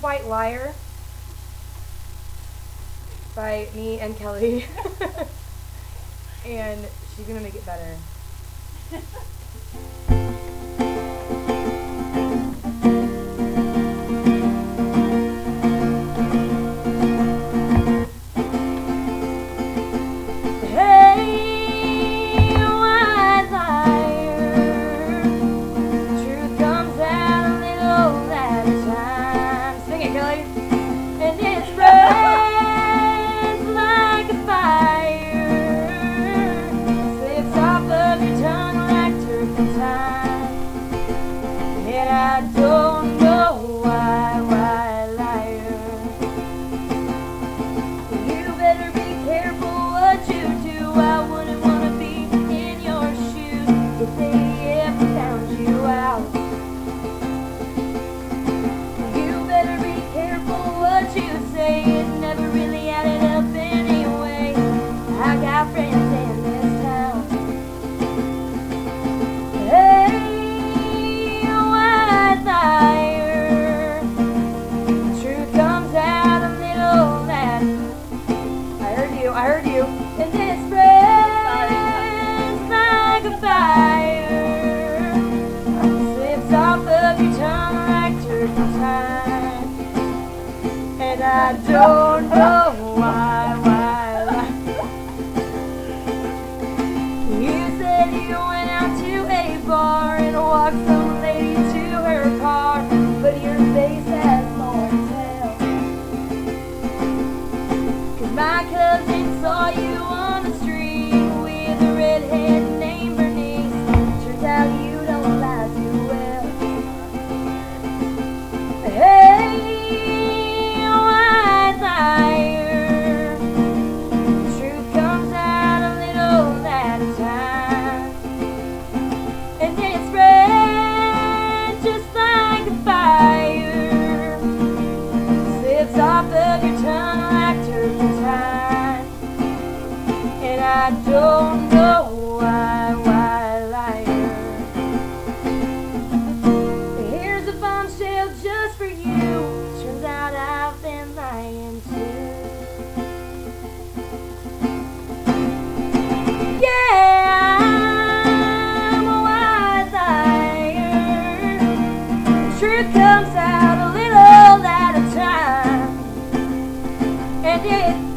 White Liar by me and Kelli. and she's gonna make it better. door. I don't know why, why, why. You said you went out to a bar and walked I don't know why, why liar. Here's a bombshell just for you. Turns out I've been lying too. Yeah, I'm a wise liar. The truth comes out a little at a time. And it